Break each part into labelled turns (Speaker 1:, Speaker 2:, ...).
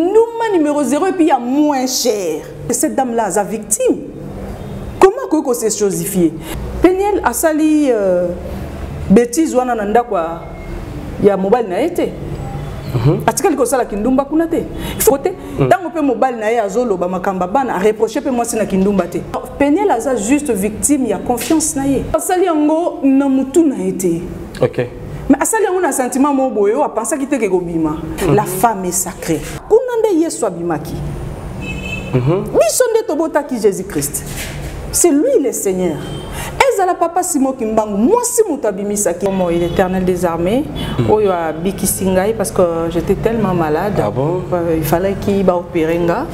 Speaker 1: numa numéro 0 epuis ya moins cher cette dame là aza victime comment akoki kose chosifie peniel asali euh, betise wana na ndako ya mobali na ye te mhm. atikali kosala kindumba kuna te fo te mhm. ntango mpe mobali na ye azoloba makambo bana areproche mpe mwasi na kindumba te peniel aza juste victime ya confiance na ye asali yango na motu na ye te mais asali yango na sentiment moko boye oyo apensaki te ke kobima mhm. la femme est sacrée kuna nde yesu abimaki mhm. biso nde tobotaki jésus christ c'est lui le seigneur ezala papa simo kimbangu mwasi moto abimisaki momo il éternel des armées mm. oyo abikisi ngai parce que j'étais tellement malade
Speaker 2: ah bon?
Speaker 1: Euh, il fallait ki baopere nga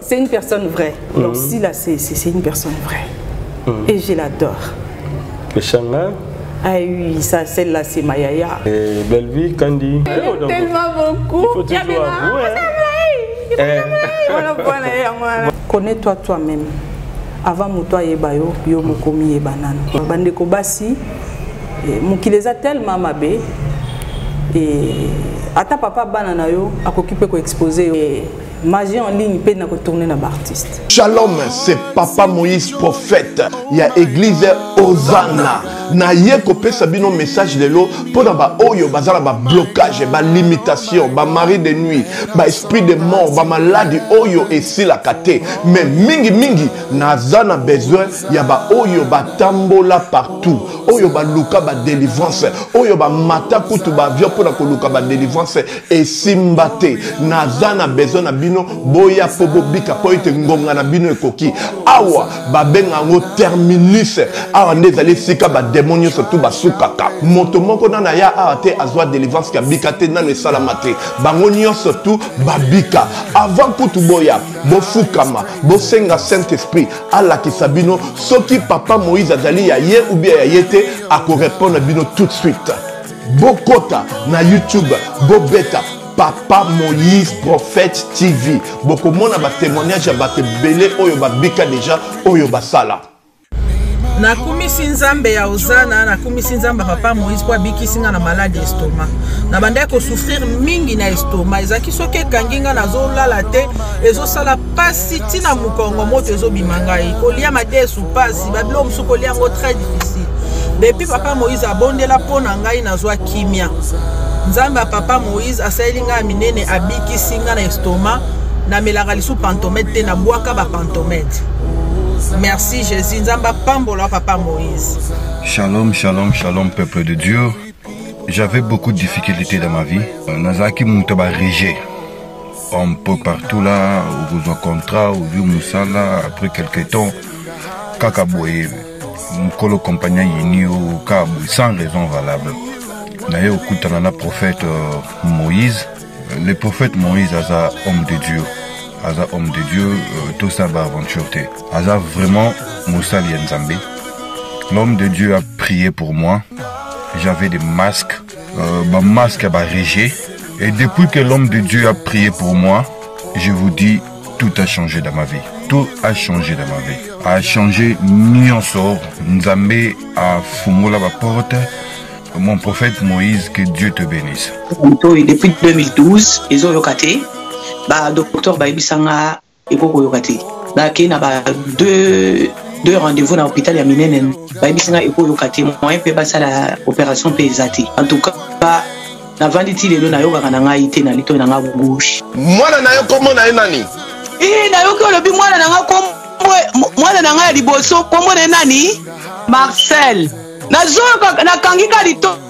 Speaker 1: C'est une personne vraie. Mm. Donc Sila, c'est une personne vraie. Mm. Et je l'adore.
Speaker 2: Le Shanghai
Speaker 1: ah oui, ça, celle-là, c'est ma yaya.
Speaker 2: Et Bellevue, Candy. J'aime
Speaker 1: tellement beaucoup.
Speaker 2: Il faut toujours avouer.
Speaker 1: Connais-toi toi-même. Avant moto ayeba yo, yo mokomi yeba nanu. Bandeko basi, eh, mokili eza tellement mabe. Et ata papa bana na yo akoki mpe koexpose yo magie en ligne mpe na kotourne na baartiste
Speaker 3: shalom c'est papa moïse prophète ya église ozana naye kopesa bino message lelo mpo na baoyo baza na bablocage balimitation bamari de nuit baesprit de mort bamaladi oyo esilaka te mais mingimingi naza na besoin ya baoyo batambola partout oyo baluka badelivrance oyo bamata kutu baavion mpo na koluka badelivrance esimba te naza na besoin na bino boya mpo bobika mpo ete ngonga na bino ekoki awa babenga yango terminus awa nde ezali esika bademo nyonso tu basukaka moto moko nano aya awa te azwa delivrance kabika te nano esalama te bango nyonso tu babika avant kutu boya bofukama bosenga saint esprit alakisa bino soki papa moïse azali ya ye ubia ya ye te akorepondre bino tout de suite bokota na youtube bobeta papa moïse prophète tv bokomona batémoignage ya bato ebele oyo babika deja oyo basala
Speaker 4: nakumisi nzambe ya ozana nakumisi nzambe ya papa moïse mpo abikisi ngai na maladi ya estoma nabandaki kosouffrir mingi na estoma ezalaki soki ekangi ngai nazolala te ezosala pasi ntina mokongo moto ezobima ngai kolia madesu pasi babilo mosusu kolia yango très difficile depuis papa moïse abondela mpo na ngai nazwa kimia nzambe ya papa moïse asaleli ngai ya minene abikisi ngai na estoma namelaka lisu pantomete te nabwaka bapantomete merci jésus nzambe apambola papa moïse
Speaker 5: shalom shalom shalom peuple de dieu j'avais beaucoup de difficultés dans ma vie nazalaki moto ya barejet un peu partout là okozwa contrat ozwi mosala après quelque temps kaka boye mokolo kompani ayini yo kaka boye sans raison valable naye okutana na prophète euh, moïse le prophète moïse aza homme de dieu aza homme de dieu euh, tosala baaventure te aza vraiment mosali ya nzambe l'homme de dieu a prié pour moi j'avais des masques euh, ba masque ya ba rejet et depuis que l'homme de dieu a prié pour moi je vous dis tout a changé dans ma vie tout a changé dans ma vie a changé nyonso nzambe afungola baporte mon prophète moïse que dieu te bénisse
Speaker 6: moto depuis 2012 ezoyoka te badocteur bayebisa nga eko koyoka te nakei na ba deux deux rendez-vous na hôpital ya minene bayebisi ngai eko yoka te moyen mpe basala opération mpe eza te en tout cas navandi ti lelo nayokaka na ngai te na litoi na ngai gauche
Speaker 3: mwana na yo kombo na ye nani
Speaker 6: ee nayoki olobi mwana na ngai kombo mwana na ngai ya liboso kombo na ye nani marcel nazoyoka nakangi ka litoi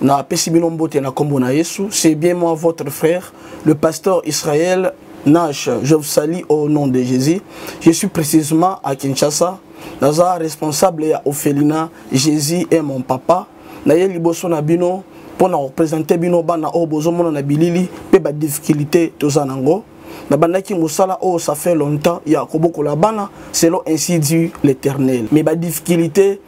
Speaker 6: Na
Speaker 7: pesi bino mbote na kombo na Yesu. C'est bien moi votre frère, le pasteur Israël Nash. Je vous salue au nom de Jésus. Je suis précisément à Kinshasa. Naza responsable ya Ophelina. Jésus est mon papa. Na ye liboso na bino mpo na kopresente bino bana oyo bozomona na bilili mpe badifficulté toza nango nabandaki mosala oyo ça fait longtemps ya kobokola bana selon ainsi dit l'éternel mais badifficulté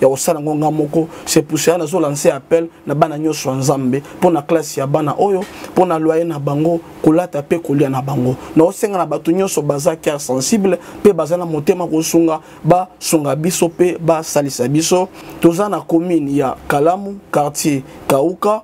Speaker 7: ya kosala yango nga moko c'est pour cela nazolanse appel na bana nyonso ya nzambe mpo na klase ya bana oyo mpo na loye na bango kolata mpe kolia na bango naosenga na bato nyonso baza cœur sensible mpe baza na motema kosunga basunga biso mpe basalisa biso toza na commune ya kalamu quartier kauka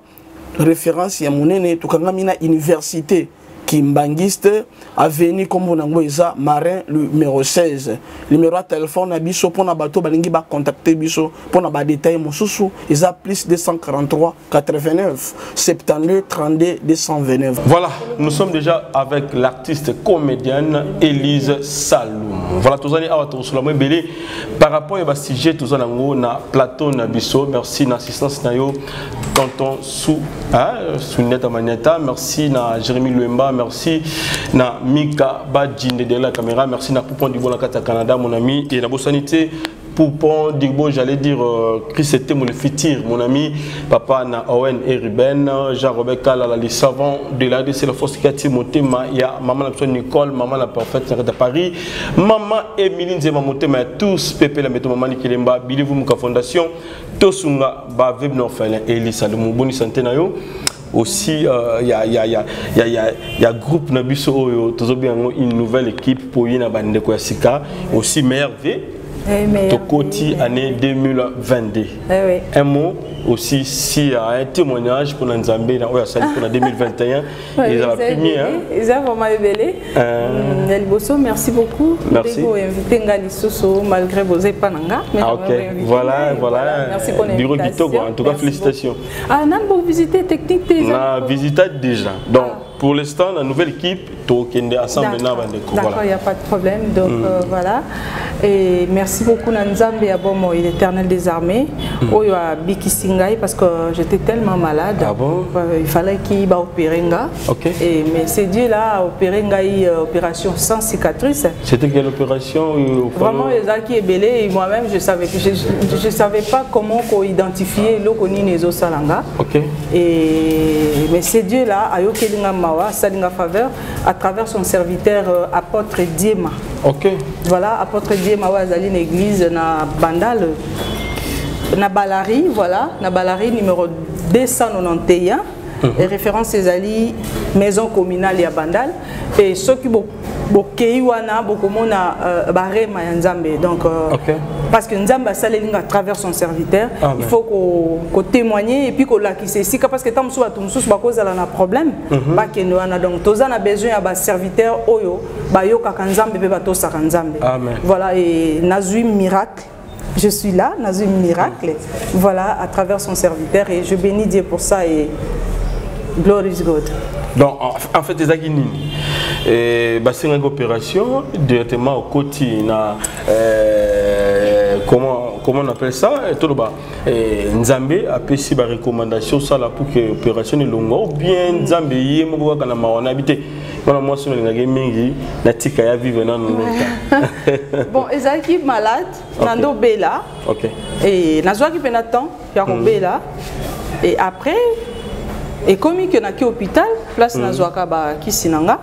Speaker 7: référence ya monene tokangami na université kimbangiste aveni nkombo na yango eza marin numero 16 numero ya telefone na biso mpo na bato balingi bacontacte biso mpo na badetail mosusu eza plus 243 89 72 32 229
Speaker 2: voilà nous sommes déjà avec l'artiste comédienne élise salum voilà tozali awa tokosolola mo ebele par rapport ya basujet toza na yango na plateau na biso merci na assistance na yo tonton sou hein, suneta maniata merci na jérémy luemba merci na mika badjinde derrière la caméra merci na poupon du bon kata canada mon ami et na bosani te Poupon, Digbo, j'allais dire euh, Chris était mon futur, mon ami, papa na Owen et Ruben, Jean-Robert Kalala, les savants de la c'est la force qui a Timothée, il y a maman la Nicole, maman la parfaite de Paris, maman Emeline Zemamotema, tous, Pépé la maman Nikilemba, Billy Vumuka Fondation, tosunga ba veuve na orphelin elisa de moboni sante na yo aussi euh, ya, ya, ya, ya, ya, ya groupe na biso oyo tozobi yango une nouvelle équipe mpo ye na bandeko ya sika aussi meilleur vie eh, tokoti année 2022 eh un mot aussi si un témoignage mpona nzambe na oyo asali mpona 2021 ezala premier
Speaker 1: eza vraiment ebele euh. mm, ya liboso merci beaucoup
Speaker 2: ndenge
Speaker 1: oinvite nga lisusu malgré boza epa
Speaker 2: na nga ah, voilà
Speaker 1: voilà
Speaker 2: bureau kitoko en tout cas félicitations
Speaker 1: ah nani bovisite technique
Speaker 2: te na visita déjà donc ah. pour l'instant la nouvelle équipe tokende ensemble na bandeko
Speaker 1: voilà il y a pas de problème donc
Speaker 2: mm.
Speaker 1: euh, voilà Et merci beaucoup na Nzambe ya bomo et l'éternel des armées
Speaker 2: mm.
Speaker 1: oyo abikisi ngai parce que j'étais tellement malade
Speaker 2: ah bon?
Speaker 1: Euh, il fallait qu'il ba opérer nga
Speaker 2: okay.
Speaker 1: et mais c'est Dieu là a opéré ngai euh, opération sans cicatrice
Speaker 2: c'était quelle opération euh,
Speaker 1: vraiment les qui est belé et moi-même je savais que je, je, je savais pas comment ko identifier loko nini ezo salanga
Speaker 2: okay.
Speaker 1: et mais c'est Dieu là a yokeli nga mawa salinga faveur à travers son serviteur euh, apôtre Diema.
Speaker 2: OK.
Speaker 1: Voilà, apôtre Diema ouais, azali na église na Bandal na Balari, voilà, na Balari numéro 291. Mhm. Et référence ezali maison communale ya Bandal et ceux qui bokei wana bokomona euh, barema ya nzambe donc euh,
Speaker 2: okay.
Speaker 1: parce que nzambe asaleli nga à travers son serviteur
Speaker 2: Amen.
Speaker 1: il faut kotémoigner ko et puis kolakisa esika parce que ntango mosusu bato mosusu bakozala na problème Mhm. bakende wana donc toza na besoin ya baserviteur oyo bayokaka nzambe mpe batosaka nzambe voilà e nazwi miracle je suis là nazwi miracle mhm. voilà à travers son serviteur et je bénis dieu pour ça et glory is god
Speaker 2: donc en fait ezalaki nini e, basengaki opération directement okoti na euh, comment, comment on appelle ça toloba Eh, nzambe apesi ba recommandation osala pour que opération elonga ou bien nzambe ye moko kaka na mawa nayebi te wana mwasi oyo nalingaki mingi natika ya vivre nanu lota
Speaker 1: bon ezalaki malade na nde
Speaker 2: obela
Speaker 1: eh, nazwaki mpe na temps ya hmm. kobela et après ekomi ke naki hôpital place hmm. nazwaka bakisi na nga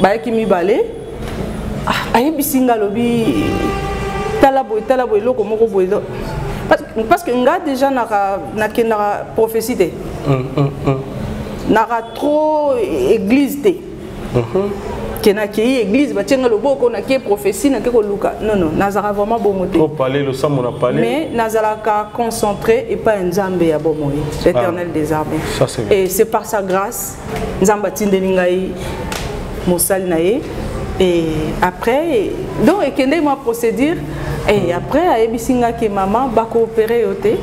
Speaker 1: bayaki mibale ah, ayebisi nga alobi tala boye tala boye eloko moko boye parce que nga déjà nakendaka prophétie te mm, mm, mm. naka trop église te mm-hmm. ke nakei église batie nga loboko nakei prophétie nake koluka non non nazalaka vraiment bongo te mais nazalaka concentré epai ya nzambe ya bomoi l'éternel ah. des armées et c'est par sa grâce nzambe atindeli ngai mosali na ye et après donc ekendeki mwa procédure et après ayebisi nga ke mama bakoopere yo te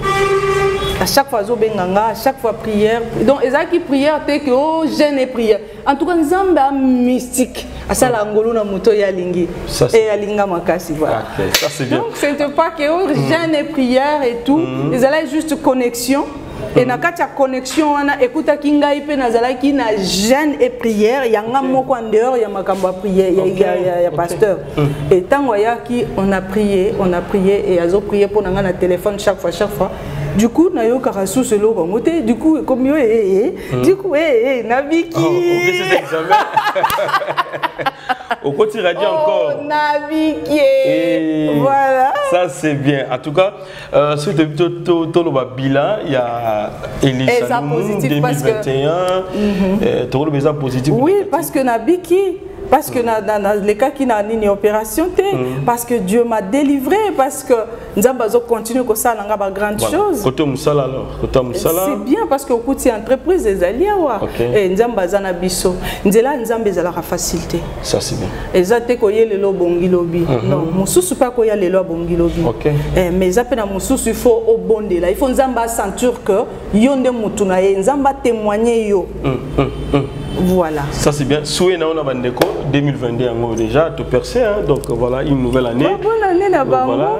Speaker 1: à chaque fois azobenga nga à chaque fois prière donc ezalaki prière te ke o oh, jeune e prière en tout cas nzambe a mystique asala ah. ngolu na moto ye alingi e alinga makasi voilà
Speaker 2: ah,
Speaker 1: donc c'était pas ke o oh, jeune e prière et tout mm-hmm. ezalaki juste connexion e na kati ya connexion wana ekutaki ngai mpe nazalaki na jeune et prière ya nga moko en dehors ya makambo ya prière ya,
Speaker 2: okay.
Speaker 1: ya, ya, ya pasteur okay. Hmm. e ntango ayaki on a prié on a prié e azo prié mpo na ngai na téléphone chaque fois chaque fois du coup nayokaka susu eloko yango te du coup ekomi oyo ee du coup ee nabiki
Speaker 2: okoti radio encore
Speaker 1: nabiki voilà
Speaker 2: ça c'est bien en tout cas Euh, soki toyebi toloba bilan ya elisa 2021 mhm. euh, tokoloba eza positif
Speaker 1: oui parce que nabiki parce que na, na, na lekaki na nini opération te mm. parce que dieu m'a délivré parce que nzambe azocontinue kosala nga bagrande
Speaker 2: voilà.
Speaker 1: chose
Speaker 2: kote mosala alors kote mosala
Speaker 1: c'est bien parce que okuti entreprise ezali awa okay.
Speaker 2: e,
Speaker 1: eh, nzambe aza na biso nzela nzambe ezalaka facile te
Speaker 2: Ça c'est bien.
Speaker 1: Eza te ko yelelo bongi lobi. Mhm. Non, mususu pa ko yelelo bongi lobi.
Speaker 2: OK.
Speaker 1: Eh mais eza pe na mususu il faut obondela. Il faut nzamba sentir que yo nde mutu na ye nzamba témoigner yo. Mm, mm, mm. Voilà.
Speaker 2: Ça c'est bien. Souhait na on a bandeko 2022 yango déjà tout percé hein. Donc voilà une nouvelle année.
Speaker 1: Bonne année
Speaker 2: na bango.
Speaker 1: Voilà.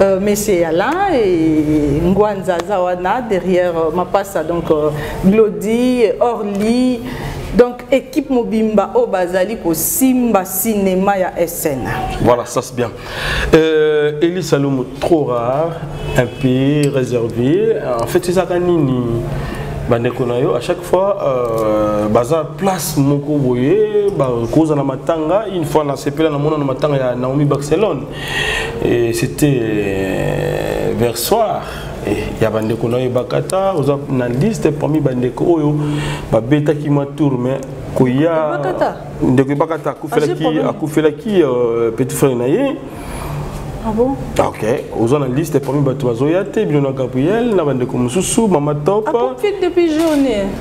Speaker 1: Euh, Monsieur Alain et Ngwanza Zawana derrière euh, Mapassa, donc euh, Glody, Orly, donc équipe Mobimba au Bazali au Simba Cinéma ya SN.
Speaker 2: Voilà, ça c'est bien. Euh, Elie Salomon, trop rare, un peu réservé. En fait, c'est ça qu'on bandeko na yo à chaque fois euh, baza place moko boye bakozala matanga une fois nasepela namona na matanga ya naomi barcelone c'était euh, vers soir eh, ya bandeko na ebakata oza na liste parmi bandeko oyo babetaki mwa tour mais koya ndeko ebakata akufelaki ah, akufelaki euh, petit frère na ye
Speaker 1: Ah bon?
Speaker 2: Ah, ok oza na liste parmi bato bazoya te bino na gabriel na bandeko mosusu mama top
Speaker 1: ah, depuis journée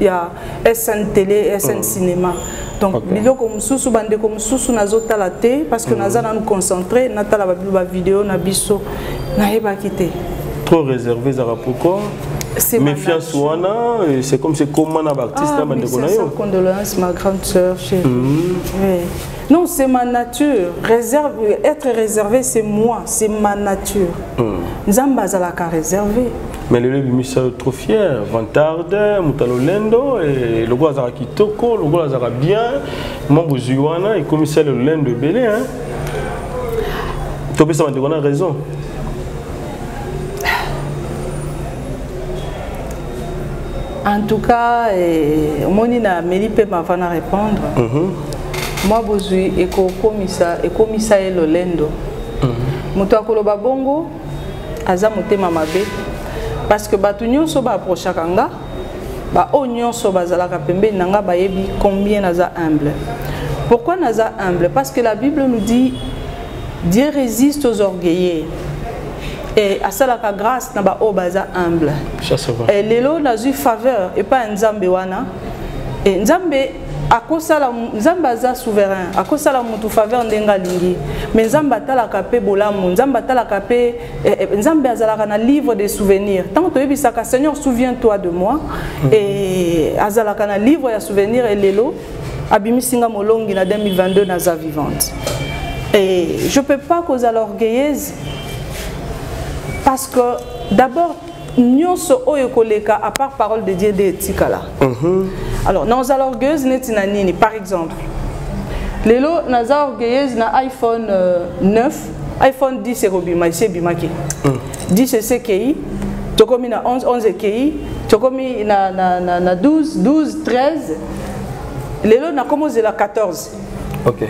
Speaker 1: ya SN télé SN mm. cinéma donc
Speaker 2: okay.
Speaker 1: biloko mosusu bandeko mosusu nazotala te parce que mm. naza nanu concentré natala bavideo na biso nayebaki te
Speaker 2: trop réservé ezaka pourquoi méfiance wana euh, c'est comme c'est comment na baartiste
Speaker 1: ah, na
Speaker 2: bandeko na yo
Speaker 1: condoléance ma grande sœur chérie mm. oui. non c'est ma nature réserve être réservé c'est moi c'est ma nature mm. nzambe azalaka réservé
Speaker 2: mais lelo ebimisa yo trop fier vantarde moto ya lolendo lokola azalaka kitoko lokola azalaka bien mwa bozwi wana ekomisa lolendo ebele topesa bandeko na raison
Speaker 1: en tout cas eh, omoni na meli mpe mava na répondre mm -hmm. mwa bozwi ekokomisa ekomisa ye lolendo mm -hmm. moto akoloba bongo aza motema mabe parce que bato nyonso baaprochaka nga baoyo nyonso bazalaka pembeni na nga bayebi combien naza humble pourquoi naza humble parce que la bible nous dit dieu résiste aux orgueillers et asalaka grâce na baoyo baza humble lelo nazwi faveur epai ya nzambe wana e nzambe akosala nzambe aza souverain akosala motu faveur ndenge alingi mais nzambe atalaka mpe bolamu nzambe atalaka mpe eh, eh, nzambe azalaka na livre de souvenir ntango toyebisaka seigneur souviens toi de moi mm. e azalaka na livre ya souvenir elelo abimisi nga molongi na 2022 naza vivante e je peux pas kozala orgueilleuse parce que d'abord nyonso oyo ekoleka à part parole de dieu nde etikala mhm. alors nazala orgueilleuse neti na nini par exemple lelo naza orgueilleuse na iphone 9 euh, iphone 10 ekobima esi ebimaki 10 esi ekei tokomi na 11 11 ekei tokomi na, na, na, na 12 12 13 lelo nakomi ozela 14
Speaker 2: okay.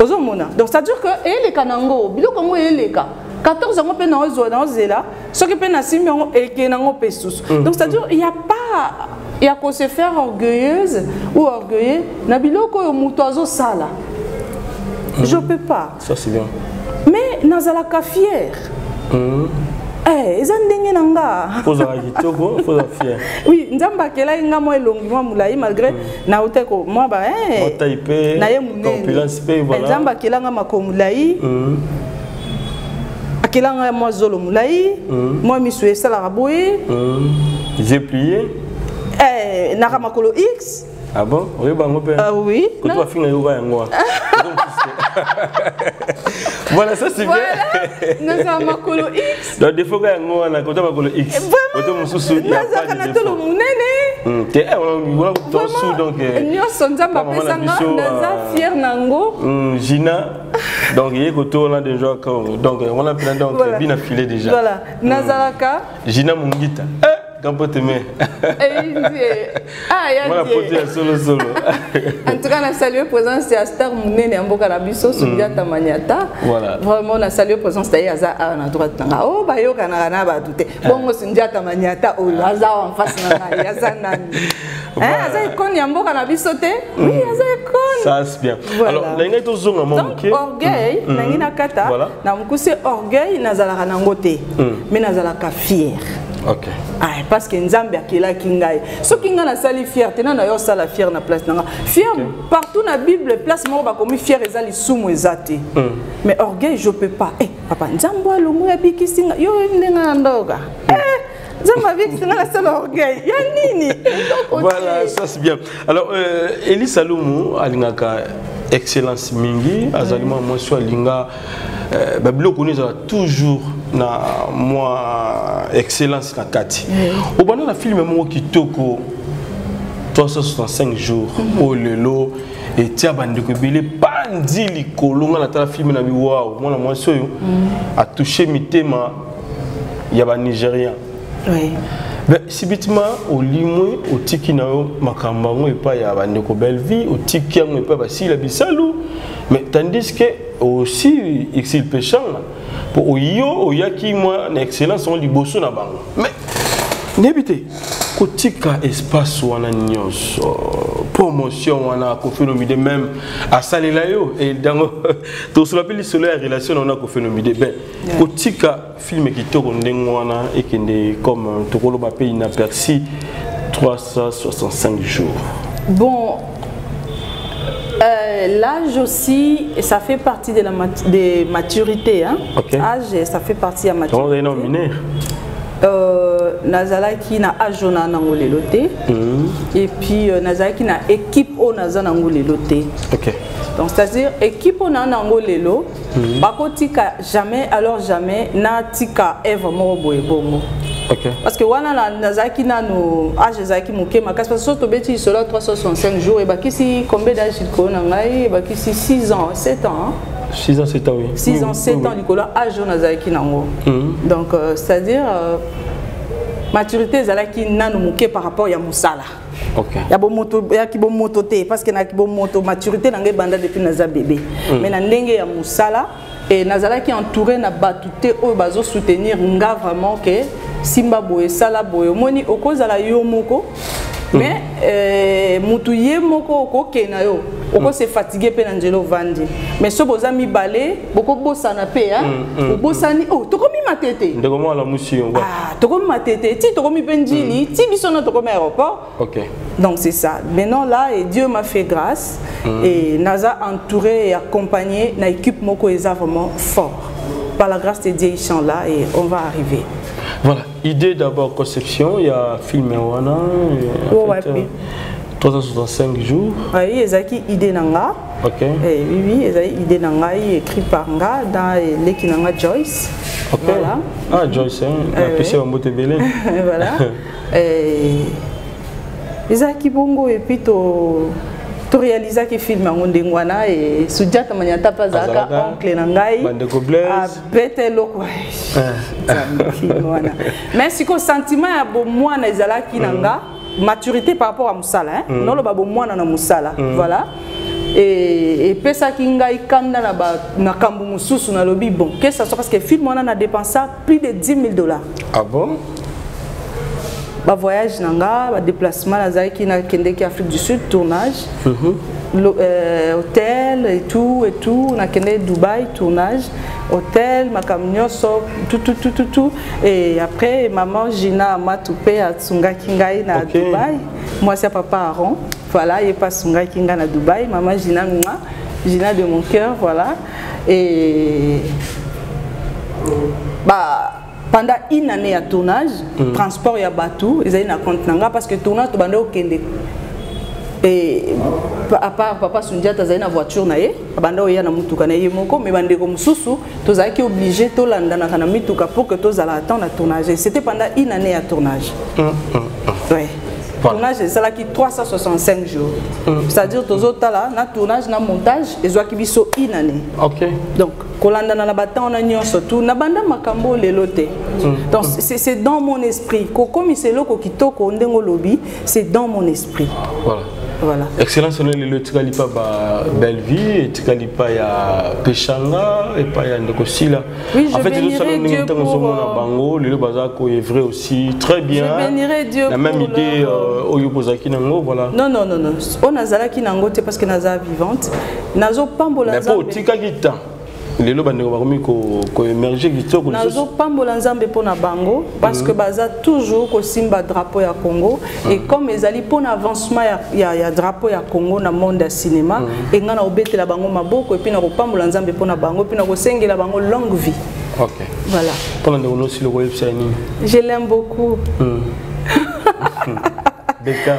Speaker 1: ozomona donc c'est à dire que eyeleka na yango biloko yango eyeleka 14 yango mpe naozwa naozela soki mpe nasimbi yango eke nango mpe susu mm. donc c'est-à-dire il y a pas ya ko se faire orgueilleuse ou orgueilleux na biloko oyo moto azosala mm. je peux pas
Speaker 2: ça c'est bien
Speaker 1: mais nazalaka fière mm. Eh, eza ndenge na nga
Speaker 2: ozala kitoko oza fier
Speaker 1: oui nzambe akelaki nga mwa elongi mwa molai malgré mm. nautai ko mwa ba eh, na ye
Speaker 2: monene
Speaker 1: eh, nzambe akela nga mako molai mm. akela ngai mwa zolo molai mm. mwa miso esalaka boye
Speaker 2: mm. je plie
Speaker 1: eh, naka makolo x
Speaker 2: ah bon oyeba yango mpe
Speaker 1: ah oui
Speaker 2: koto bafinga yoka yango wana voilà ça c'est
Speaker 1: voilà. bien naza makolo x
Speaker 2: donc defo ka yango wana kota makolo x koto mosusu nazaka
Speaker 1: na tolo monene
Speaker 2: hmm, te eh, wana tosu donc eh,
Speaker 1: nyonso nzambe apesanga naza
Speaker 2: euh,
Speaker 1: fier na
Speaker 2: yango hmm, gina donc ye kotourna déjà comme donc on a plein donc
Speaker 1: voilà.
Speaker 2: bina filé déjà
Speaker 1: voilà hmm. nazalaka mm.
Speaker 2: Gina Mungita eh kampote me eh,
Speaker 1: ah ya
Speaker 2: voilà
Speaker 1: pote
Speaker 2: ya solo solo
Speaker 1: en tout cas na saluer présence ya star munene ya mboka na biso Sundiata hmm. Maniata
Speaker 2: voilà
Speaker 1: vraiment na saluer présence d'ailleurs aza à na droite na nga oh bayokanaka na bato te eh. bongo Sundiata Maniata oyo aza en face na ngai aza nani Eh, aza ikone ya mboka na biso te hmm. oui aza ikone
Speaker 2: ça c'est bien
Speaker 1: voilà.
Speaker 2: alors nalingaki tozonga mwa moke
Speaker 1: orgueil mm. nangi nakata
Speaker 2: voilà.
Speaker 1: na mokuse orgueil nazalaka nango te mm. mais nazalaka fier
Speaker 2: okay.
Speaker 1: Ay, parce que nzambe akelaki ngai soki ngai nasali fier te na na yo osala fier na place na nga fier okay. partout na bible place moko bakomi fier eza lisumu eza te mm. mais orgueil je peux pas eh, papa nzambe alongo abikisi ngai yo ndenge na ndoka mm. eh, nzambe abikisi nga nasala orgueil ya nini
Speaker 2: voilà ça c'est bien alors euh, eli salumu alingaka excellence mingi azali mwa mwasi alinga euh, babiloko oyo ezala toujours na mwa excellence na kati obanda na filme moko kitoko 365 jours mhm. oyo lelo etia bandeko ebele pandi likolo ngai natala filme na biwao mwana mwasi oyo mhm. atouche mitema ya ba nigériens
Speaker 1: oui.
Speaker 2: Ben, sibitima olimwi otiki na yo makambo yango epai ya bandeko bellevie otiki yango epai basila bisalu mais tandis que aussi exil pechanga mpo oyo oyaki mwa na excellence yango liboso na bango mais nayebi te kotika espace wana nyonso promotion wana kofelomide meme asalela yo edango tosolola mpe lisolo ya relation na yo na kofelomide ben kotika filme kitoko ndenge wana ekende comme euh, tokoloba mpe inaperci 365 jours
Speaker 1: bon euh, l'âge aussi ça fait partie de la mat de maturité hein?
Speaker 2: okay.
Speaker 1: âge ça fait partie
Speaker 2: ya
Speaker 1: maturité
Speaker 2: donc mineur
Speaker 1: euh, nazalaki na age oyo na nango lelo te mhm. et puis euh, nazalaki na équipe oyo naza nango lelo te
Speaker 2: okay.
Speaker 1: donc c'est à dire équipe oyo na nango lelo Mhm. bakotika jamais alors jamais natika evre moko boye bongo
Speaker 2: Okay.
Speaker 1: parce que wana nazalaki nanu age ezalaki moke makasi parce soki tobeti lisolo ya 365 jours ebakisi combien d'age likolo na ngai ebakisi 6 ans 7 ans
Speaker 2: 6 ans 7 ans oui
Speaker 1: 6 ans 7 ans likolo age oyo nazalaki nango mhm. donc euh, c'est à dire euh, maturité ezalaki nanu moke par rapport ya mosala
Speaker 2: Okay.
Speaker 1: ya bomoto ya kibomoto te parce que na kibomoto maturité na ngai ebanda depuis naza bebe mm. mais na ndenge ya mosala e nazalaki entouré na bato te oyo bazosoutenir nga vraiment ke simba boye sala boye omoni okozala yo moko mm. mais mm. euh, motu ye moko okokena yo okose mm. fatigue mpe na nzela ovandi mais soki oza mibale bokobosana mpe mm, mm, mm. obosani o oh, tokomi matete
Speaker 2: ndeko mwana musi yango
Speaker 1: ah, tokomi matete ti tokomi mpe njili ti biso na tokomi aéroport
Speaker 2: ok
Speaker 1: donc c'est ça maintenant là et dieu m'a fait grâce et naza entouré et accompagné na équipe moko eza vraiment fort par la grâce de dieu ils sont là et on va arriver
Speaker 2: voilà Idée d'abord conception il y a film wana.
Speaker 1: Wo
Speaker 2: wapi? 365 jours.
Speaker 1: Ah, oui, ezaki idée nanga.
Speaker 2: OK.
Speaker 1: Eh oui oui, ezaki idée nanga écrit par nga dans l'équipe nanga Joyce.
Speaker 2: OK.
Speaker 1: Voilà.
Speaker 2: Ah Joyce, hein.
Speaker 1: Eh,
Speaker 2: la PC en botte belé.
Speaker 1: Voilà. Et ezaki bongo et puis to to réalisaki film yango ndenge wana e sujata manyata mpe azalaka oncle na ngai bete eloko wana mais sikoyo sentiment ya bomwana ezalaki na nga maturité par rapport ya mosala eh? mm. noloba bomwana na mosala mm. voilà e, epesaki ngai kanda na makambo mosusu nalobi bon kesa so parce que film wana na dépensa plus de 10 000 dollars
Speaker 2: ah bon
Speaker 1: ba voyage na nga ba déplacement nazalaki nakendeki afrique du sud tournage mm -hmm. Le, euh, hôtel et tout et tout nakendeki dubaï tournage hôtel makambo nyonso tututututu et après maman gina amatu mpe asungaki ngai na
Speaker 2: okay.
Speaker 1: dubaï mwasi ya papa aron voilà ye mpe asungaki ngai na dubaï maman gina mwa gina de mon cœur voilà et bah pendant une année ya tournage mm. transport ya bato ezali na compte na ngai parce que tournage tobanda kokende et à part papa sundiata azali na voiture na ye abanda oya na motuka na ye moko mais bandeko mosusu tozalaki obligé tolandanaka na mituka pour que tozala temps na tournage c'était pendant une année ya tournage mm,
Speaker 2: mm, mm. ouais.
Speaker 1: tournage esalaki 365 jours mm. c'est à dire tozotala na tournage na montage ezwaki biso une année
Speaker 2: okay.
Speaker 1: donc kolandana na batemps wana nyonso tu nabanda makambo oyo lelo te hmm. donc c'est dans mon esprit kokomisa eloko kitoko ndenge olobi c'est dans mon esprit
Speaker 2: voilà.
Speaker 1: Voilà.
Speaker 2: Excellence on est le tikali pa ba Bellevue, tikali pa ya Peshanga et pa ya ndeko Sila.
Speaker 1: Oui, je
Speaker 2: en fait,
Speaker 1: bénirai Dieu pour euh, na
Speaker 2: bango, le baza ko est vrai aussi très bien.
Speaker 1: Je bénirai Dieu
Speaker 2: La même idée
Speaker 1: euh,
Speaker 2: euh, oyo bozaki nango voilà.
Speaker 1: Non non non non. On azala ki nango te parce que naza vivante. nazo
Speaker 2: pambola mais
Speaker 1: po
Speaker 2: otikaki temps lelo bandeko bakomi koemerge kitoko
Speaker 1: nazopambola nzambe mpo na bango parce que mhm. baza toujours kosimba drapeau ya congo mhm. et comme ezali mpo na avancement ya, ya, ya drapeau ya congo na monde ya cinéma mhm. e ngai nakobetela bango maboko epuis nakopambola nzambe mpo na bango epuis nakosengela bango longue vie
Speaker 2: okay.
Speaker 1: voilà
Speaker 2: mpo na ndeko nosi lokoyebisa ye nini
Speaker 1: je l'aime beaucoup
Speaker 2: mm.
Speaker 1: Beckham.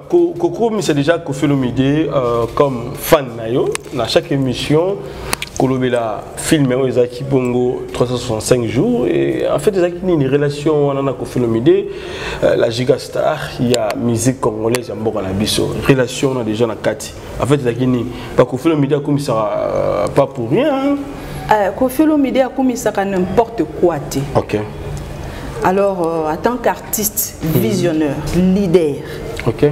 Speaker 2: kokomisa déjà kofi olomide euh, comme fan na yo na chaque émission kolobela film oyo ezalaki bongo 365 jours et en fait ezalaki nini relation wana na kofi olomide euh, la gigastar ya musique congolaise ya mboka na biso relation wana déjà na kati en fait ezalaki nini bakofilo midi akomisaka euh, pas pour rien hein?
Speaker 1: euh, kofilo midi akomisaka n'importe quoi te
Speaker 2: okay.
Speaker 1: alors euh, en tant qu'artiste hmm. visionneur mm. leader
Speaker 2: okay.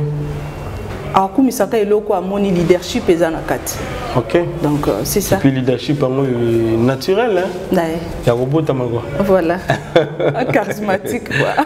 Speaker 1: akomisaka eloko amoni leadership eza na kati
Speaker 2: ok
Speaker 1: donc euh, c'est ça
Speaker 2: puis leadership yango naturel hein? ya kobotama quoi
Speaker 1: voilà charismatique quoi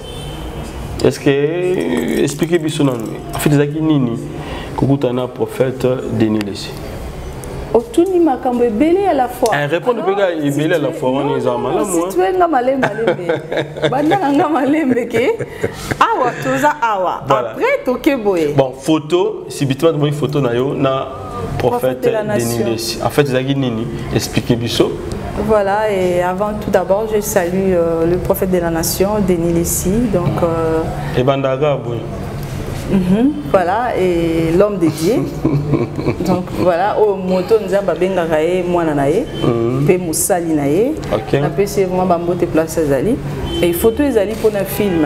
Speaker 2: est ce que euh, expliquer biso nanu en fait ezalaki nini kokutana na prophète denis lesi
Speaker 1: otuni makambo ebele ya la fois
Speaker 2: eh, répondre mpe kaka ebele ya la fois wana eza malamositue hein.
Speaker 1: nga malembe alembe bandaka nga malembe ke awa toza awa après toke boye
Speaker 2: bon photo Subitement tomoni photo na yo na prophète Denis Lessi. En fait, ezalaki nini? Expliquez biso.
Speaker 1: Voilà, et avant tout d'abord, je salue euh, le prophète de la nation, Denis Lessi. Donc, euh,
Speaker 2: et Bandaga,
Speaker 1: oui. Mm -hmm, voilà, et l'homme de Dieu. Donc voilà, au moto nous avons benga kaye mwana na ye, mhm. pe musali na ye.
Speaker 2: Okay.
Speaker 1: Na pe c'est vraiment bambote place azali. Et photo ezali pour un film.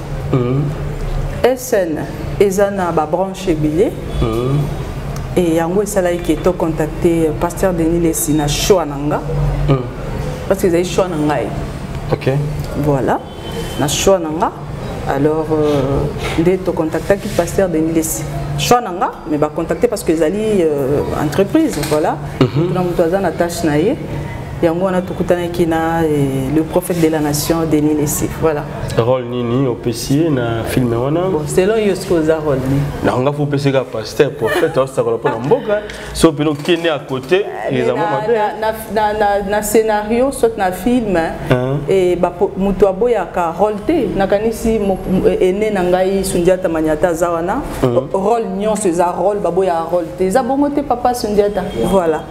Speaker 1: mm. sn eza na babranche ebele
Speaker 2: mm.
Speaker 1: e yango esalaki ke to contacte pasteur denis lesi na choix na nga
Speaker 2: mm.
Speaker 1: parce que ezali choix na ngai
Speaker 2: okay.
Speaker 1: voilà na choix na nga alors euh, nde tocontactaki pasteur denis lesi choix na nga mais bacontacte parce que ezali euh, entreprise voilà mhm. na moto aza na tâche na ye yango wana tokutanaki na eh, le prophète de la nation denis lesi voilà
Speaker 2: role nini opesi ye na filme wana
Speaker 1: selon yo soki oza role nini
Speaker 2: na nga fo opesi kaka paster prophète aosakola mpo na mboka so mpena okende à côté eza mwa mabe
Speaker 1: na scénario soit na film e, moto aboyaka role te nakanisi ene na ngai sundiata maniata aza wana role nyonso eza role baboyaka role te eza bongo te papa sundiata voilà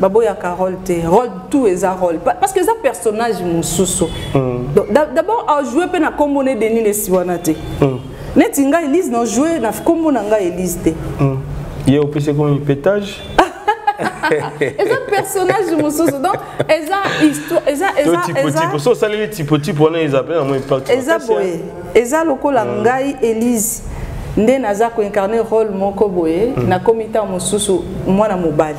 Speaker 1: baboyaka role te role tout eza role parce que eza personnage mosusu mm. donc d'abord ajoue mpe na nkombo ne deni nesi wana te mm. neti ngai elise na joue na nkombo na ngai elise te mm.
Speaker 2: ye opesi ekomi petage
Speaker 1: eza personnage mosusu donc eza
Speaker 2: histoireetipotipo so osaleli tipotipo wana eza mpe na mwa impact
Speaker 1: eza boye eza lokola mm. ngai elise nde naza koincarne role moko boye mm. nakomi ntango mosusu mwana mobali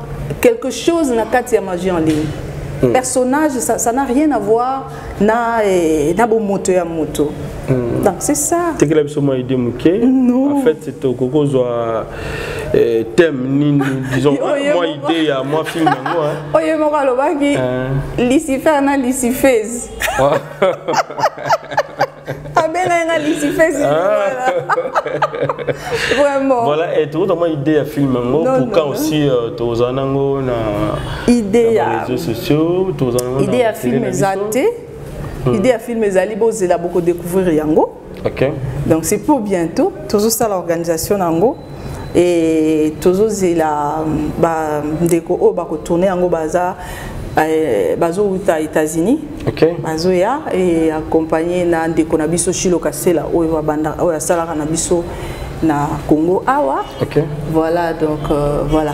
Speaker 2: quelque
Speaker 1: chose na kati ya magie en ligne mm. personnage ça, ça n'a rien à voir na eh, na bomoto ya moto mm. donc c'est ça
Speaker 2: tekela biso mwa idée moke en fait tokoki kozwa eh, thème nini disons mwa idée ya mwa film yango
Speaker 1: oyo moko alobaki lucifer na lucifese abengai nga lucifer ah. vraiment
Speaker 2: voilà et eh, tokozwa mwa idée ya film yango
Speaker 1: pourquoi
Speaker 2: aussi euh, tozala nango na
Speaker 1: idée ya
Speaker 2: réseaux sociaux tozala nango
Speaker 1: idée ya film eza te hmm. idée ya film ezali bozela bokodécouvrir yango
Speaker 2: okay.
Speaker 1: donc c'est pour bientôt tozosala organisation na yango et tozozela bandeko oyo bakotourne yango baza eh, bazowuta états-unis
Speaker 2: okay.
Speaker 1: bazoya e accompagne na ndeko na biso shilo kasela oyo asalaka na biso na congo awa
Speaker 2: okay.
Speaker 1: voilà donc euh, voilà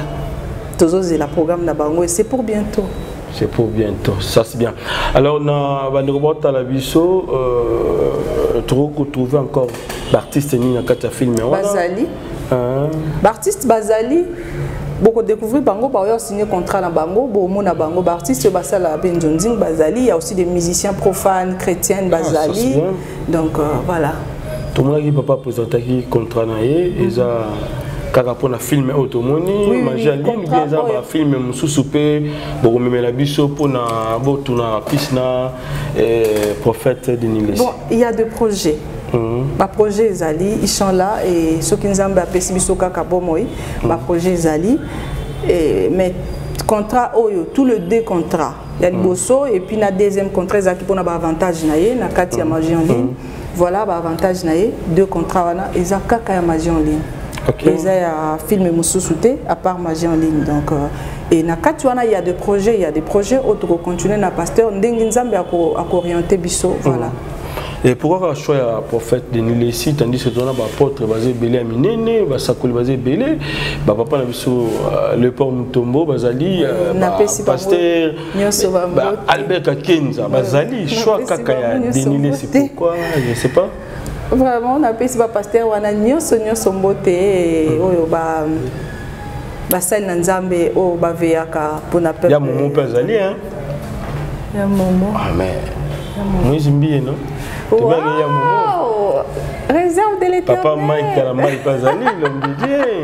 Speaker 1: tozozela programme na bango et c'est pour bientôt
Speaker 2: c'est pour bientôt ça c'est bien alors na bandeko baotala biso euh, trouver encore baartiste nini na kati ya film wana
Speaker 1: bazali
Speaker 2: ah.
Speaker 1: baartiste bazali bokodécouvrir bango baoya osigne contrat na bango bomona bango baartiste oyo basalaka mpe nzonzing bazali ya aussi des musiciens profanes chrétiennes
Speaker 2: ah,
Speaker 1: bazali
Speaker 2: ah,
Speaker 1: donc euh, voilà
Speaker 2: tomonaki papa présentaki contrat na ye mm -hmm. eza kaka mpona filme oyo tomoni
Speaker 1: majaline
Speaker 2: mpe eza bafilme mosusu mpe bokomemela biso mpona botuna pise na eh, prophète denilesi
Speaker 1: il y a des projets Mm-hmm. baprojet ezali ichanla e soki nzambe apesi biso kaka bomoi mm-hmm. baprojet ezali e, mais contrat oyo tout le deux contrat ya mm-hmm. liboso et puis na deuxième contrat ezalaki mpona baavantage na ye na kati ya magie en ligne voilà baavantage na ye deux contrat wana eza kaka ya magie en ligne
Speaker 2: okay.
Speaker 1: eza ya filme mosusu te à part magie en ligne donc euh, Et na kati wana il y a des projets, il y a des projets où tu continuer na pasteur ndenge nzambe à orienter biso, voilà. Mm.
Speaker 2: Et pourquoi le choix ya prophète de Nilesi tandis que tona ba apôtre bazé belé à minene, ba sakoli bazé belé, ba papa na biso euh, le port Mutombo bazali euh,
Speaker 1: na
Speaker 2: pesi
Speaker 1: pasteur ba
Speaker 2: Albert Kakenza bazali choix kaka ya de
Speaker 1: Nilesi
Speaker 2: pourquoi je sais pas
Speaker 1: vraiment napesi bapaster wana nyonso nyonso mbote eh, oyo ba basali na nzambe oyo baveyaka mpona pepe
Speaker 2: ya momo mpe azali hein?
Speaker 1: ya momo
Speaker 2: amen moise mbiye no tobani ya momo
Speaker 1: réserve de l'éternel
Speaker 2: papa mike kalambai mpe azali
Speaker 1: lombidie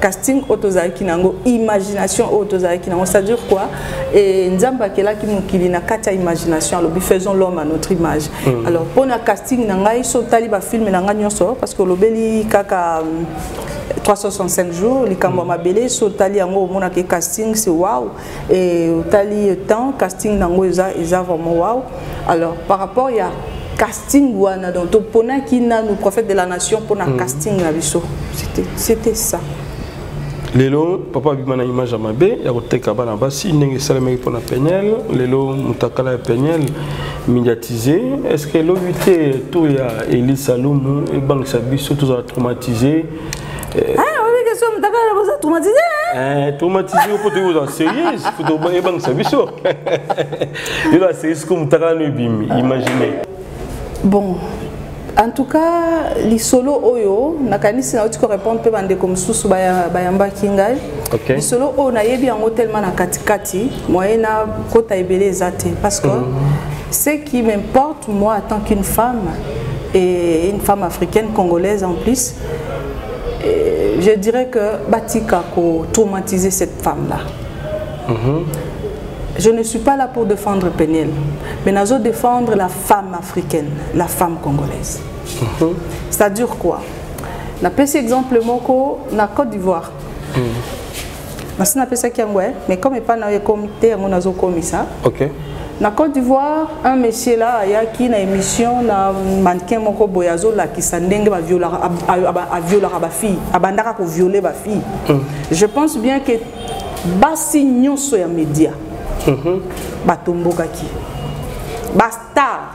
Speaker 1: casting oyo tozalaki na yango imagination oyo tozalaki na yango c'est à dire quoi e nzambe akelaki mokili na kati ya imagination alobi faisons l'homme à notre image mm. alors mpo na casting na ngai so otali bafilme na ngai nyonso parce que olobeli kaka 365 jours likambo ya mabele so otali yango omonaka casting c'est waouh et otali temps casting nango eza eza vraiment wow alors par rapport ya casting wana donc toponaki nanu prophète de la nation mpona mm. casting na biso c'était ça
Speaker 2: lelo papa abima na image ya mabe ya koteka bana basi ndenge esalemaki mpo na peniel lelo motakala ya peniel médiatise est ce que elobi te tour ya elisa lumu ebangisa biso tozala traumatise
Speaker 1: Ah, oui, question, mais t'as pas vous a traumatisé, hein?
Speaker 2: Eh, traumatisé, vous pouvez vous en sérieux, vous pouvez vous en sérieux, vous en sérieux, vous pouvez vous en sérieux, imaginez.
Speaker 1: Bon, en tout cas lisolo oyo nakanisi nauti korépondre mpe bandeko mosusu bayambaki ngai
Speaker 2: okay.
Speaker 1: lisolo oyo nayebi yango telema na katikati moye nakota ebele eza te parce que mm. ce qui m'importe moi en tant qu'une femme et une femme africaine congolaise en plus je dirais que batika kotraumatiser cette femme là mm -hmm. je ne suis pas là pour défendre Péniel, mais nazo défendre la femme africaine, la femme congolaise. Mm -hmm. Ça dure quoi Na pesi exemple moko na Côte d'Ivoire. Mm. nasi napesaki yango e eh. mais comme epai na yo ekomi te yango nazokomisa
Speaker 2: ok
Speaker 1: na côte d'ivoire un monsieur là ayaki na émission na mannequin moko boye azolakisa ndenge aviolaka bafille abandaka koviole bafille mm. je pense bien que basi nyonso ya média mm -hmm. batombokaki bastar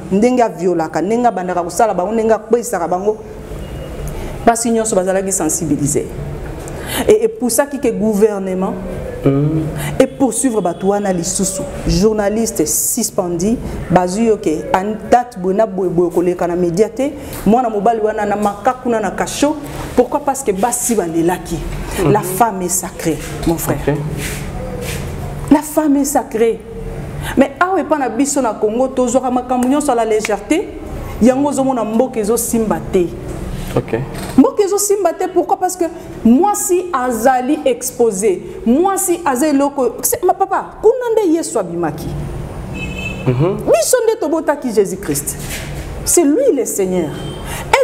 Speaker 1: ndenge aviolaka ndenge abandaka kosala bango ndenge akweisaka bango basi nyonso bazalaki sensibiliser et epusaki ke gouvernement mm. et poursuivre bato wana lisusu journaliste suspendi bazwi yo ke date boye na boye boye koleka na media te mwana mobali wana na maka kuna na kasho pourquoi parce que basi balelaki mm. la femme est sacrée mon frère
Speaker 2: okay.
Speaker 1: la femme est sacrée mais awa epa na biso na congo tozwaka makambo nyonso ala légèreté yango ozomona mboka ezosimba te
Speaker 2: Okay.
Speaker 1: mboka ezosimba te pourquoi parce que mwasi azali expose mwasi aza eloko papa kuna nde yesu abimaki mm -hmm. biso nde tobotaki jésus christ c'est lui le seigneur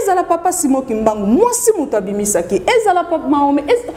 Speaker 1: ezala papa simo kimbangu mwasi moto abimisaki ezala papa maome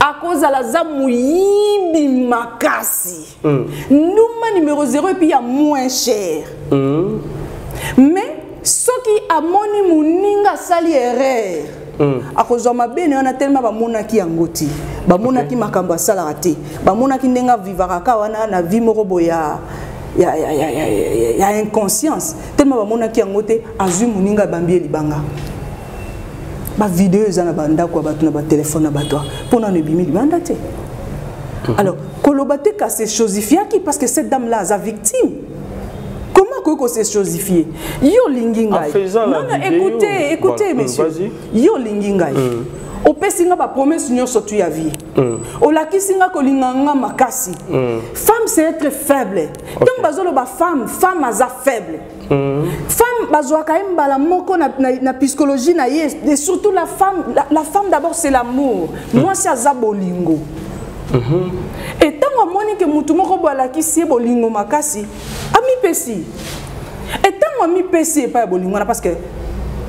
Speaker 1: akozala aza moyibi makasi mm. ndumba numero 0 epuis ya moins cher mm. mais soki amoni moninga asali erreur mm. akozwa mabe na wana telema bamonaki yango ti bamonaki okay. makambo asalaka te bamonaki ndenge avivaka ka wana na vie moko boye ya ya, ya, ya, ya, ya, ya inconscience telema bamonaki yango te azwi moninga abambi ye libanga bavideo eza na bandako ya bato na batelefone na bato mpo nano ebimi libanda te mhm. alors koloba te kasi echosifiaki parce que cette dame là aza victime comment akoki kosechosifie yo olingi ngai
Speaker 2: nono
Speaker 1: écoute écoute
Speaker 2: mm,
Speaker 1: monsieur yo olingi ngai mm. opesi nga bapromese nyonso tu ya vie mm. olakisi nga kolinga nga makasi femme c'est être faible ntango bazoloba femme femme aza faible Mm. Femme bazwaka ye mbala moko na, na, na psychologie na ye et surtout la femme, la, la femme d'abord c'est l'amour mm. mwasi aza bolingo mm -hmm. et ntango amoni ke motu moko bo alakisi ye bolingo makasi amipesi et ntango amipesi epai ya bolingo wana parce que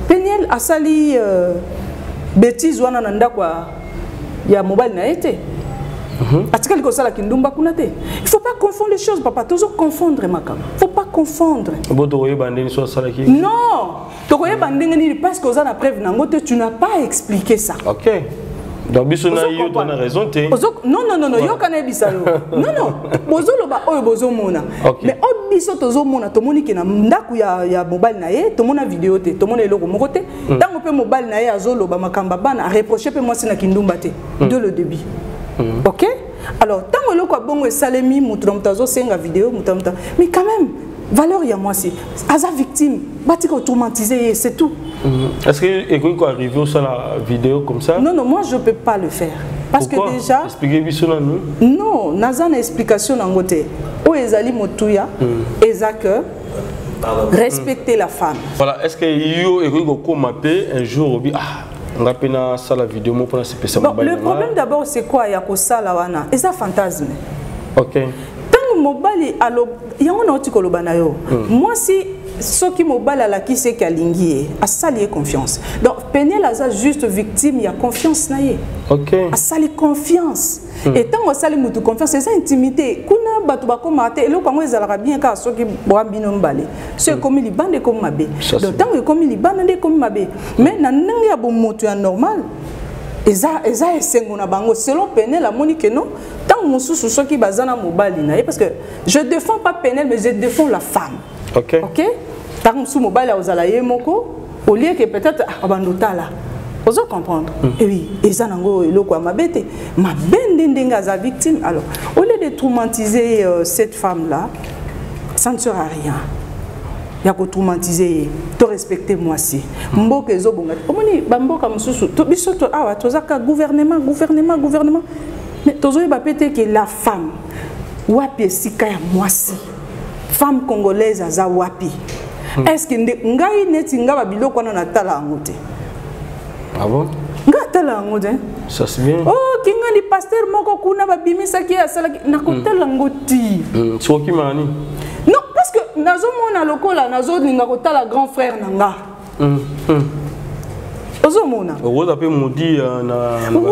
Speaker 1: peniel asali euh, betise wana na ndako ya ya mobali na ye te mhm. atikali kosala kindumba kuna te il faut pas confondre les choses papa tozo confondre makambo faut pas confondre
Speaker 2: bo tokoyeba ndenge so asalaki
Speaker 1: non tokoyeba ndenge nini parce que oza na preuve nango te tu n'as pas expliqué ça
Speaker 2: okay. donc biso na yo to
Speaker 1: na
Speaker 2: raison te
Speaker 1: non non non non yoka na yebisa yo non non bozoloba oyo bozomona mais oyo biso tozomona tomoni ke na ndako ya, ya mobali na ye tomona video te tomona eloko moko te mm. ntango mpe mobali na ye azoloba makambo bana areproche mpe mwasi na kindumba te mm. de le début mm. ok alors ntango eloko ya bongo esalemi moto na moto azosenga video moto na moto mais quand même valeur ya mwasi aza victime batika otraumatise ye c'est tout mm.
Speaker 2: est ce que ekoki koarrive osala video comme ça
Speaker 1: non non moi je peux pas le faire parce
Speaker 2: Pourquoi?
Speaker 1: que déjà
Speaker 2: expliquer biso na nous
Speaker 1: non naza na explication nango te oyo ezali motuya mm. eza que respecter la femme
Speaker 2: voilà est ce que yo ekoki kokoma mpe un jour obi ah nga mpe nasala video moko mpona sepesa mobali
Speaker 1: le problème d'abord c'est quoi ya kosala wana eza fantasme
Speaker 2: ok
Speaker 1: ntango mobali alo yango nauti koloba na yo hmm. mwasi soki mobali alakisi eke alingi ye asali ye confiance donc penel aza juste victime ya confiance na ye
Speaker 2: okay.
Speaker 1: asali confiance Hmm. Et tant que ça, les moutons confiance, c'est intimité. Kuna batu ba koma te, eloko yango ezalaka bien ka soki bwa bino mbale. So hmm. ekomi libande ekomi mabe. Donc tant que ekomi libande nde ekomi mabe. Mais na ndenge ya bomoto ya normal, eza eza esengo na bango selon penel amoni ke non ntango mosusu soki baza na mobali na ye parce que je défends pas penel mais je défends la femme
Speaker 2: ok,
Speaker 1: okay? ntango mosusu mobali akozala ye moko olie ke peut-être abanda ah, otala ozo comprendre mm. Eh oui eza nango eloko ya mabe te mabe nde ndenge aza victime alors au lieu de traumatiser euh, cette femme là ça ne sert à rien ya kotraumatize ye to respecte mwasi mm. mboka ezobonga te omoni bamboka mosusu biso awa toza ka gouvernement gouvernement gouvernement mais tozoyeba mpe te ke la femme wapi esika ya mwasi femme congolaise aza wapi hmm. est ce que nde ngai neti nga babiloko wana natala yango te
Speaker 2: ah bon?
Speaker 1: nga atala yango te oh, kingani paster moko kuna babimisaki ye asalaki nakotala hmm. yango ti
Speaker 2: hmm. soki mani
Speaker 1: non parce que nazomona lokola nazolinga kotala grand frère na nga mm, mm. ozomona
Speaker 2: okoza mpe modi euh,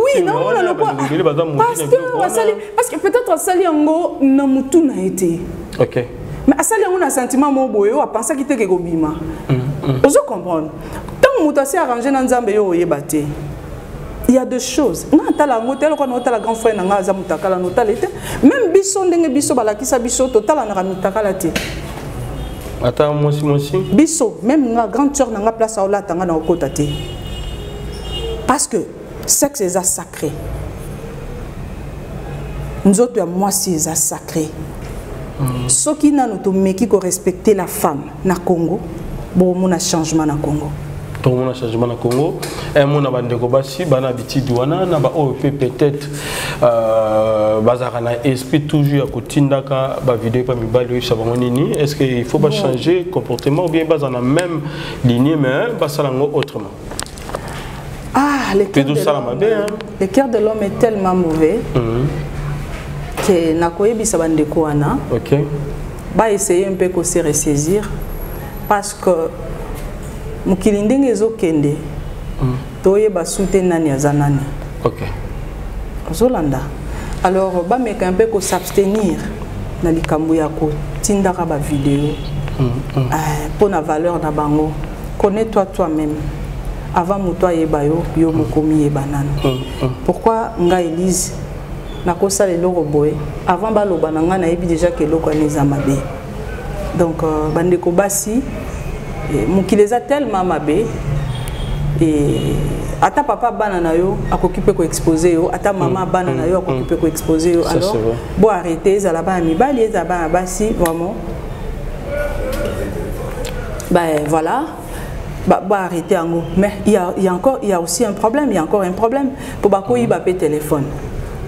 Speaker 1: oui naomona lokola asali parce que peut-être asali yango na motu na ye te
Speaker 2: okay.
Speaker 1: mais asali yango na sentiment moko boye oyo apensaki te ke kobima mm, mm. ozo comprendre ntango moto asi arrange na nzambe yo oyeba te il y a deux choses nga atala yango te eloko naotala grand frère na ngai aza motakala notala te même biso ndenge biso balakisa biso totalanaka mitakala te
Speaker 2: ata mwasi mwasi
Speaker 1: biso meme nga grande sœur na nga place aolata nga na okota te parce que sexe eza sacré nzoto ya mwasi eza sacré mm. soki nanu tomeki korespecte la femme na congo bokomona changement na congo
Speaker 2: tokomona changement na congo emona eh, bandeko basi bana habitude wana na baoyo mpe peut-être Euh, bazalaka na esprit toujours ya kotindaka bavideo epa mibali oyebisa bango nini est ce que il faut bachanger comportement ou bien baza na même ligne mais basala yango autrement
Speaker 1: ah, le cœur de l'homme est tellement mauvais
Speaker 2: mm
Speaker 1: -hmm. que nakoyebisa bandeko wana
Speaker 2: okay.
Speaker 1: baessaye mpe kose ressaisir parce que mokili ndenge ezokende mm. toyeba su te nani aza nani
Speaker 2: okay.
Speaker 1: ozolanda alors bameka mpe kosabstenir na likambo ya kotindaka bavideo mpo mm, mm. eh, na valeur na bango connais toi toi même avant moto ayeba yo yo moko miyeba nano mm, pourquoi ngai elise nakosala eloko boye avant baloba na ngai nayebi déjà ke eloko wana eza mabe donc euh, bandeko basi eh, mokili eza tellement mabe et ata papa bana na yo akoki mpe koexpose yo ata mm. mama bana na mm. yo akoki mpe mm. koexpose yo alors bo arrete ezala bana mibali ezala bana basi vraiment ben voilà ba, ba arrêter yango mais il y a, il y a encore il y a aussi un problème il y a encore un problème pour bakoyiba mpe téléphone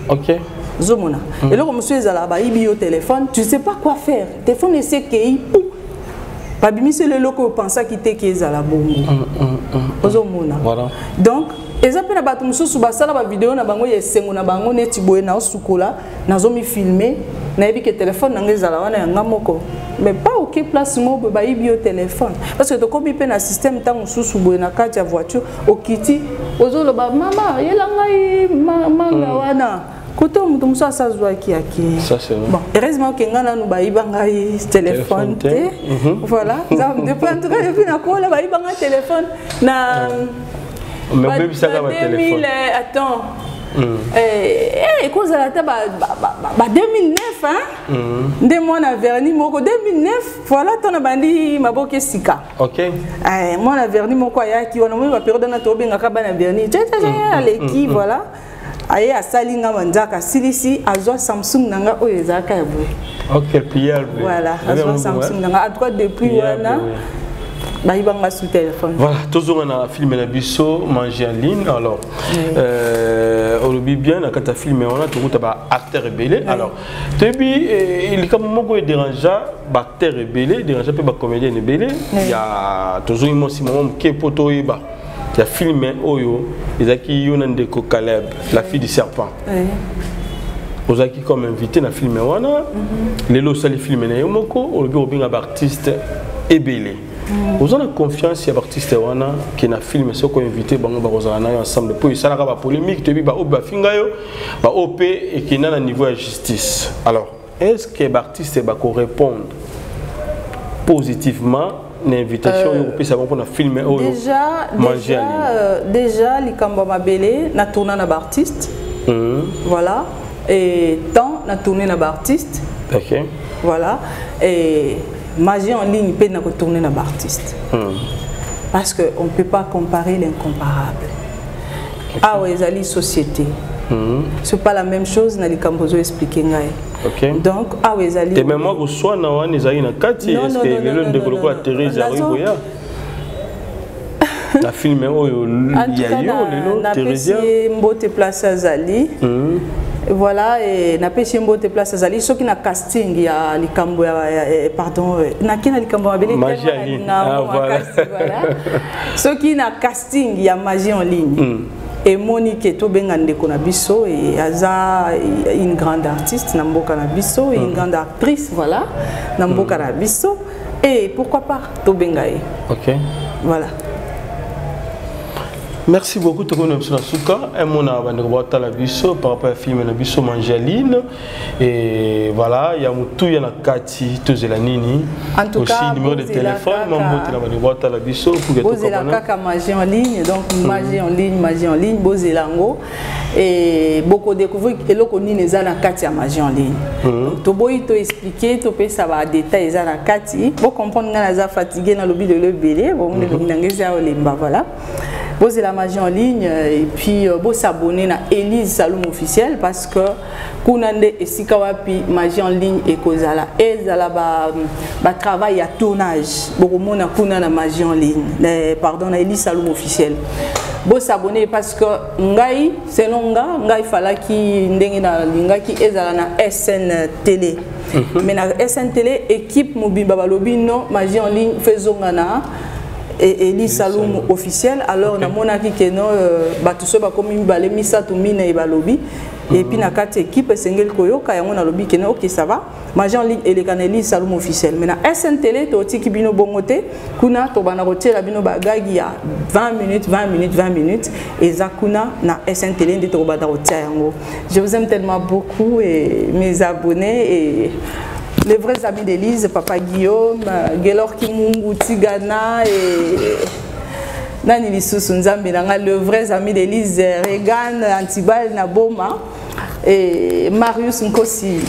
Speaker 2: okay
Speaker 1: ozomona mm. eloko mosusu ezalaka bayibi yo telefone tu sais pas quoi faire telefone esi ekei pou babimisi elo eloko oyo pensaki te ke ezala bongo mm,
Speaker 2: mm, ozomona
Speaker 1: donc eza mpe na bato mosusu basala bavideo na bango ya esengo na bango neti boye naosukola nazomifilme nayebi ke telefone na ngai ezala wana ya ngai moko mais pas oke place moko boye bayibi yo telefone parce que tokomi mpe na système ntango mosusu boye na kati ya voiture okiti ozoloba mama yela ngai manga mm. wana kote oyo moto mosusu
Speaker 2: asa azwaki yake
Speaker 1: bon heureusement ke ngai nanu bayiba ngai telefone
Speaker 2: te
Speaker 1: mhm. voilà depuis en tout cas depuis nakola bayiba ngai telefone na 2000 attends mm. eh, eh, ekozala ata ba 2009 mm. nde mwana verni moko 2009 voilà ntango nabandi maboke sika
Speaker 2: Okay.
Speaker 1: Eh, mwana verni moko ayaki wana moi baperiode wana tobengaka bana verni mm, mm, aleki mm, voilà aye asali nga manzaka asilisi azwa samsung na nga oyo ezalaka ya boye voilà azwa samsung na nga en tout cas depuis wana bayibanga sous téléphone
Speaker 2: voilà tozonga na filme na biso manger en ligne alors euh, olobi bien na kati ya filme wana tokuta ba acteur ebele alors toyebi eh, likambo moko ederangea baacteur ebele ederangea mpe bacomédienne ebele ya tozongi mwa nsima mwa moke mpo toyeba ya filme oyo ezalaki yo na ndeko caleb la fille du serpent ozalaki comme invité na filme wana mhm. lelo osali filme na yo moko olobi obenga baartiste ebele mhm. oza na confiance ya baartiste wana ke na filme soki oinvite bango bakozala nayo ensemble mpo esalaka bapolémique toyebi baoyo bafinga yo ba op ekenda na niveau ya justice alors est ce que baartiste bakorépondre positivement na invitation oyo euh, kopesa bango mpona filme oyo
Speaker 1: déjà, euh, déjà likambo ya mabele na tourna na baartiste
Speaker 2: mmh.
Speaker 1: voilà et temps na tourne na baartiste
Speaker 2: okay.
Speaker 1: voilà et magie en ligne mpe na kotourne na baartiste
Speaker 2: mmh.
Speaker 1: parce que on ne peut pas comparer l'incomparable awa ezali société
Speaker 2: hmm.
Speaker 1: c'est pas la même chose na likambo ozo expliquer ngai
Speaker 2: okay.
Speaker 1: donc awa ezali
Speaker 2: te mema koswana wana ezali na kati eske lelo ndeko lokola therese
Speaker 1: akoki
Speaker 2: koya na filme oyo ya yo lelo theresia
Speaker 1: mbote place azali hmm. voilà e, napesi ye mbote place azali soki na casting ya likambo ya pardon eh, nake na likambo ya mabele
Speaker 2: ah,
Speaker 1: soki na casting casting ya magie en ligne mm. emoni ke tobenga ndeko na biso e, aza une grande artiste na mboka na biso mm. une grande actrice voilà na mboka mm. na biso et pourquoi pas tobenga ye
Speaker 2: ok
Speaker 1: voilà
Speaker 2: merci beaucoup tokomi na biso na suka emona bandeko baotala biso par rapport ya filme na biso mangeline e voilà ya motuya na kati merci tozela nini aussi numéro de téléphone mambotela balingo batala biso
Speaker 1: bozela kaka magie en ligne donc mhm. magie en ligne magie en ligne bozela yango e bokodécouvrir eloko nini eza na kati ya magie en ligne mhm. toboyi toexplike topesa badétail eza na kati bocomprendre ngai naza fatigue nalobi lelo ebele bomoni mhm. elobi na ngai eza ya olemba voilà bozela magie en ligne euh, et puis euh, bosabonne na elise salum officiel parce que kuna nde esika wapi magie en ligne ekozala ezala ba, ba travail ya tournage bokomona kuna na magie en ligne eh, pardon na elisa lum officiel bosabone parce que ngai selon nga ngai falaki ndenge nalingaki ezala na sn télé mm -hmm. mais na sn télé équipe mobimba balobi non magie en ligne fezonga na et Eli Saloum officiel alors okay. namonaki que non euh, bato so bakomi mibale misato mine ebalobi et puis na kati équipe esengeli koyoka yango nalobi kene ok ça va maje en ligne eleka na elise salum officiel mais na sn tele totiki bino bongo te kuna tobanda kotyela bino bagagi ya 20 minutes 20 minutes 20 minutes eza kuna na sn tele nde tokobanda kotya yango je vous aime tellement beaucoup et mes abonnés et les vrais amis d'Elise, Papa Guillaume, Gelor Kimungu, Tigana et nani lisusu nzambe na ngai le vrai ami d'elise regan antibal na boma et marius nkosi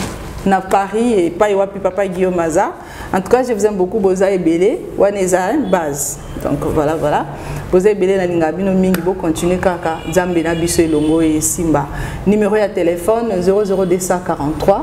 Speaker 1: na paris epai wapi papa guillaume aza en tout cas je vous aime beaucoup boza ebele wana eza hein, base donc voilà voilà boza ebele nalingaka bino mingi bocontinue kaka nzambe na biso elongo esimba numero ya telefone 00243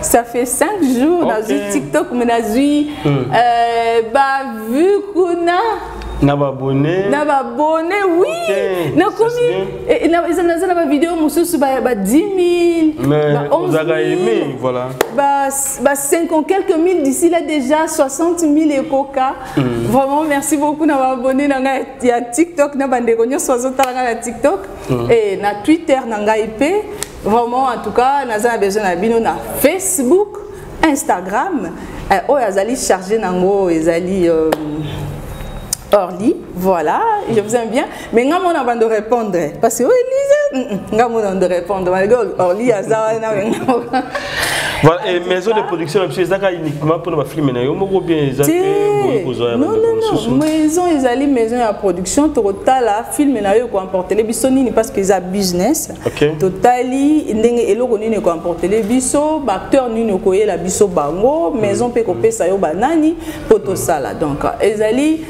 Speaker 1: ça fait 5 jours okay.
Speaker 2: nazwi
Speaker 1: tiktok mais nazwi mm. euh, bavue kuna
Speaker 2: na babone
Speaker 1: na babone oui
Speaker 2: okay.
Speaker 1: nakomi eza naza na bavideo mosusu ba 10 000 baozaka
Speaker 2: aime voilà
Speaker 1: ba 50 quelques mille d'ici là déjà 60 000 ekoka mm. vraiment merci beaucoup na baabone na ngai ya tiktok na bandeko nyonso bazotala ngai na tiktok mm. e na twitter na ngai mpe Vraiment, en tout cas, naza na besoin na bino na Facebook, Instagram, euh, oyo oh, azali chargé nango ezali euh, Orly, voilà, je vous aime bien. Mais nga mona bande de répondre parce que Elise, mm, mm, nga mona de répondre malgré Orly aza na
Speaker 2: Voilà, et maison de production la c'est ça uniquement pour les films na yo moko bien ezali te kozwa
Speaker 1: Non non non, maison ezali maison ya production tokotala film na yo ko emporter les bisonini parce que ça business.
Speaker 2: okay.
Speaker 1: totali ndenge eloko nini ekoimportele biso baacteur nini okoyela biso bango maison mpe kopesa yo banani mpo tosala donc ezali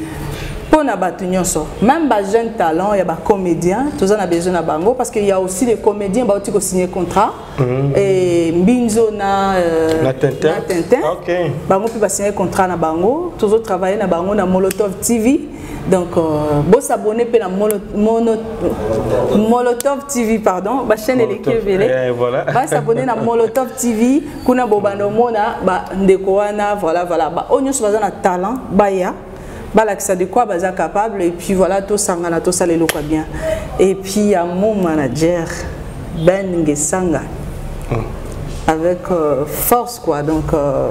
Speaker 1: mpo na bato nyonso meme bajeune talent ya bacomédien toza na besoin na bango parce que ya aussi les comédien bauti kosigne contrat mm. e, mbinzo na, euh,
Speaker 2: na tintin,
Speaker 1: na tintin.
Speaker 2: Okay.
Speaker 1: bango mpe basigne contrat na bango tozotravaille na bango na molotov tv donc euh, bo s'abonner pe na mono, mono, molotov tv pardon ba chaîne
Speaker 2: eleki
Speaker 1: ebele
Speaker 2: eh, voilà.
Speaker 1: ba s'abonner na molotov tv kuna bobanda omona ba ndeko wana voilà voilà ba oyo nyonso baza na talent baya balakisa de quoi baza capable et puis voilà tosangana tosala eloko ya bien et puis ya mon manager ben ngesanga hmm. avec euh, force quoi donc euh,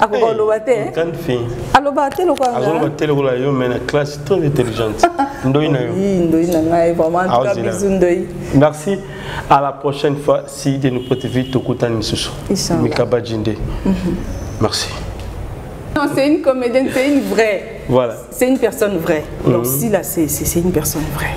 Speaker 1: akoka oloba te eh?
Speaker 2: grande fille
Speaker 1: aloba te lokola
Speaker 2: azoloba te lokola yo mais na classe très intelligente ndoi na yo
Speaker 1: ndoi na ngai vraiment en tout cas bisous ndoi
Speaker 2: merci à la prochaine fois si de nous prête vie tokutani
Speaker 1: lisusu
Speaker 2: mikaba jinde mhm. merci
Speaker 1: non c'est une comédienne c'est une vraie
Speaker 2: voilà
Speaker 1: c'est une personne vraie donc mhm. si là c'est c'est une personne vraie